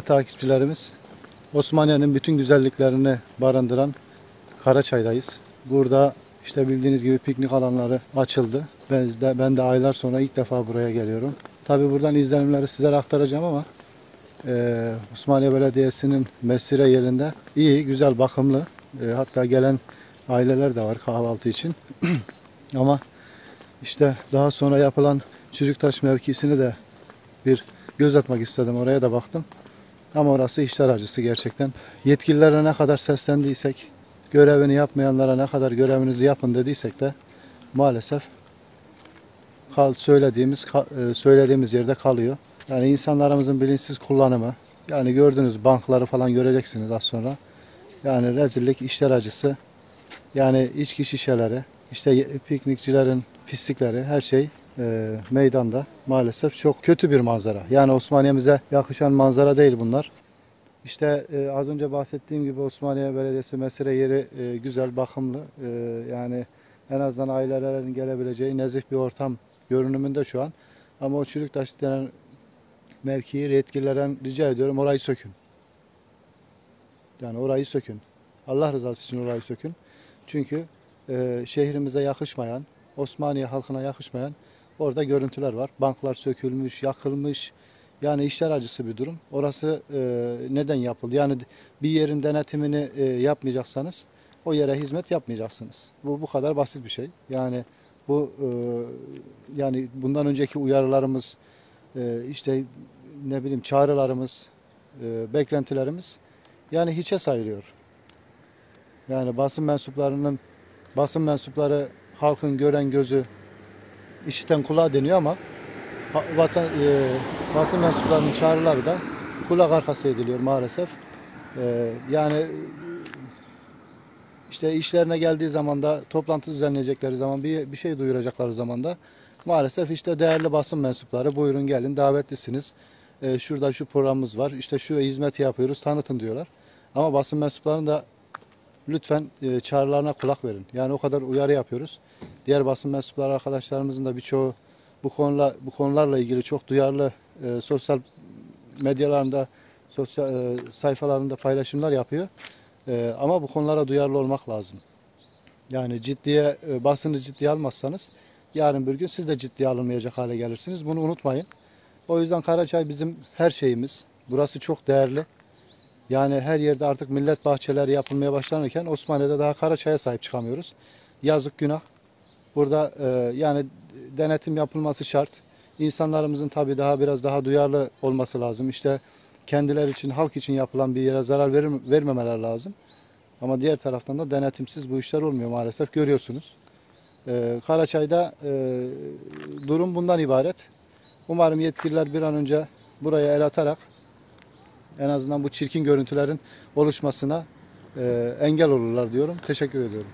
takipçilerimiz. Osmaniye'nin bütün güzelliklerini barındıran Karaçay'dayız. Burada işte bildiğiniz gibi piknik alanları açıldı. Ben de, ben de aylar sonra ilk defa buraya geliyorum. Tabi buradan izlenimleri sizlere aktaracağım ama e, Osmaniye Belediyesi'nin mesire yerinde iyi, güzel, bakımlı. E, hatta gelen aileler de var kahvaltı için. ama işte daha sonra yapılan Çürüktaş mevkisini de bir göz atmak istedim. Oraya da baktım. Ama orası işler acısı gerçekten. Yetkililere ne kadar seslendiysek, görevini yapmayanlara ne kadar görevinizi yapın dediysek de maalesef kal, söylediğimiz e, söylediğimiz yerde kalıyor. Yani insanlarımızın bilinçsiz kullanımı. Yani gördüğünüz bankları falan göreceksiniz az sonra. Yani rezillik, işler acısı. Yani içki şişeleri, işte piknikçilerin pislikleri, her şey e, meydanda. Maalesef çok kötü bir manzara. Yani Osmaniye'mize yakışan manzara değil bunlar. İşte e, az önce bahsettiğim gibi Osmaniye Belediyesi mesire yeri e, güzel, bakımlı. E, yani en azından ailelerin gelebileceği nezih bir ortam görünümünde şu an. Ama o Çürüktaş denen mevkiyi yetkililerden rica ediyorum orayı sökün. Yani orayı sökün. Allah rızası için orayı sökün. Çünkü e, şehrimize yakışmayan, Osmaniye halkına yakışmayan orada görüntüler var. Banklar sökülmüş, yakılmış. Yani işler acısı bir durum. Orası e, neden yapıldı? Yani bir yerin denetimini e, yapmayacaksanız o yere hizmet yapmayacaksınız. Bu bu kadar basit bir şey. Yani bu e, yani bundan önceki uyarılarımız e, işte ne bileyim çağrılarımız, e, beklentilerimiz yani hiçe sayılıyor. Yani basın mensuplarının basın mensupları halkın gören gözü, işiten kulağı deniyor ama vatan, e, basın mensuplarının çağrıları da kulak arkası ediliyor maalesef. E, yani işte işlerine geldiği zaman da toplantı düzenleyecekleri zaman bir, bir şey duyuracakları zaman da maalesef işte değerli basın mensupları buyurun gelin davetlisiniz. E, şurada şu programımız var işte şu hizmeti yapıyoruz tanıtın diyorlar. Ama basın mensuplarının da lütfen e, çağrılarına kulak verin. Yani o kadar uyarı yapıyoruz. Diğer basın mensupları arkadaşlarımızın da birçoğu bu konular bu konularla ilgili çok duyarlı e, sosyal medyalarında sosyal e, sayfalarında paylaşımlar yapıyor. E, ama bu konulara duyarlı olmak lazım. Yani ciddiye e, basını ciddiye almazsanız yarın bir gün siz de ciddiye alınmayacak hale gelirsiniz. Bunu unutmayın. O yüzden Karaçay bizim her şeyimiz. Burası çok değerli. Yani her yerde artık millet bahçeleri yapılmaya başlanırken Osmaniye'de daha Karaçay'a sahip çıkamıyoruz. Yazık günah. Burada e, yani denetim yapılması şart. İnsanlarımızın tabii daha biraz daha duyarlı olması lazım. İşte kendileri için, halk için yapılan bir yere zarar verir, vermemeler lazım. Ama diğer taraftan da denetimsiz bu işler olmuyor maalesef. Görüyorsunuz. E, Karaçay'da e, durum bundan ibaret. Umarım yetkililer bir an önce buraya el atarak en azından bu çirkin görüntülerin oluşmasına e, engel olurlar diyorum. Teşekkür ediyorum.